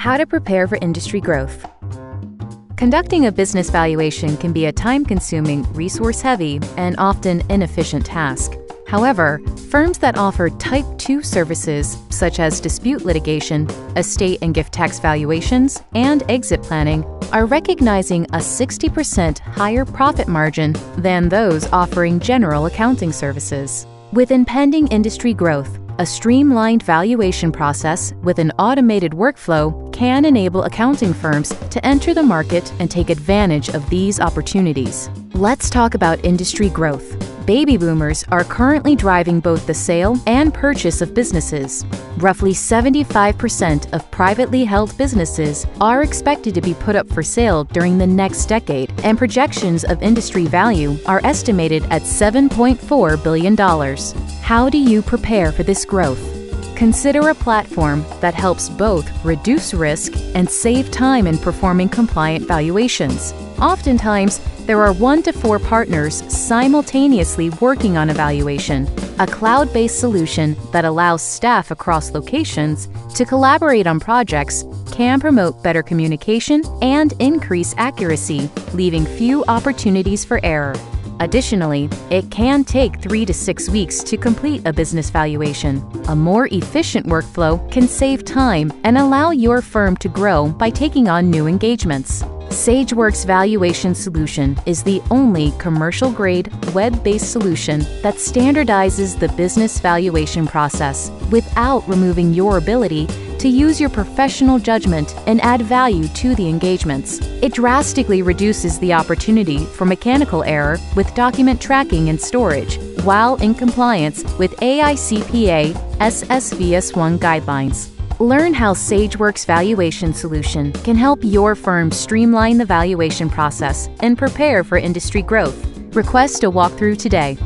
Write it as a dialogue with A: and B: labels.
A: How to prepare for industry growth. Conducting a business valuation can be a time-consuming, resource-heavy, and often inefficient task. However, firms that offer Type 2 services, such as dispute litigation, estate and gift tax valuations, and exit planning, are recognizing a 60% higher profit margin than those offering general accounting services. With impending industry growth, a streamlined valuation process with an automated workflow can enable accounting firms to enter the market and take advantage of these opportunities. Let's talk about industry growth. Baby boomers are currently driving both the sale and purchase of businesses. Roughly 75% of privately held businesses are expected to be put up for sale during the next decade, and projections of industry value are estimated at $7.4 billion. How do you prepare for this growth? Consider a platform that helps both reduce risk and save time in performing compliant valuations. Oftentimes, there are one to four partners simultaneously working on evaluation, a cloud based solution that allows staff across locations to collaborate on projects can promote better communication and increase accuracy, leaving few opportunities for error. Additionally, it can take three to six weeks to complete a business valuation. A more efficient workflow can save time and allow your firm to grow by taking on new engagements. SageWorks Valuation Solution is the only commercial grade, web based solution that standardizes the business valuation process without removing your ability to use your professional judgment and add value to the engagements. It drastically reduces the opportunity for mechanical error with document tracking and storage, while in compliance with AICPA SSVS1 guidelines. Learn how SageWorks Valuation Solution can help your firm streamline the valuation process and prepare for industry growth. Request a walkthrough today.